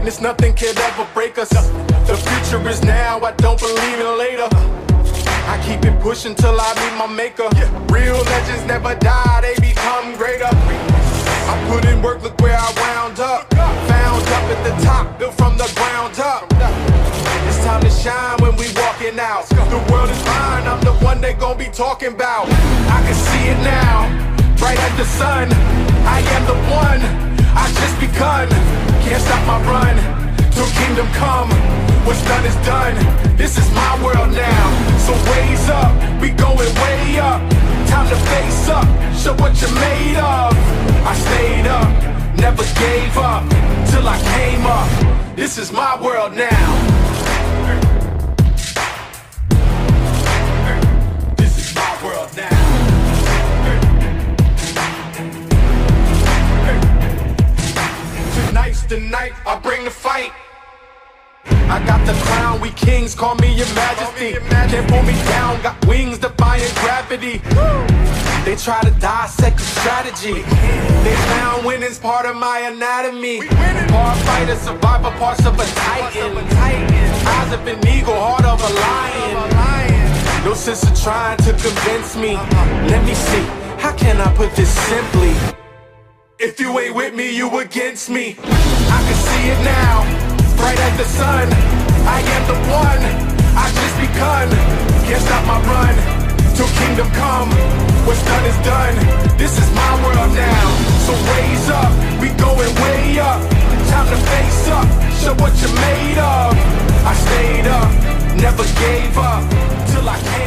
greatness, nothing can ever break us. The future is now, I don't believe in later. I keep it pushing till I meet my maker. Real legends never die, they become greater. I put in work, look where I wound up. Found up at the top, built from the ground up. It's time to shine when we walking out. The world is mine, I'm the one they gon' be talking about. I can see it now, bright as the sun. I am done this is my world now. So raise up, we going way up. Time to face up, show what you're made of. I stayed up, never gave up, till I came up. This is my world now. This is my world now. Tonight's the night, I bring the fight. I got the crown, we kings, call me your majesty. Can't pull me down, got wings defying gravity. They try to dissect the strategy. They found winning's part of my anatomy. Part fighter, survivor, parts of a titan. Eyes of an eagle, heart of a lion. No sense of trying to convince me. Let me see, how can I put this simply? If you ain't with me, you against me. I can see it now, bright as the sun. I am the one, I've just begun. Can't stop my run, till kingdom come. What's done is done, this is my world now. So raise up, we going way up. Time to face up, show what you're made of. I stayed up, never gave up, till I came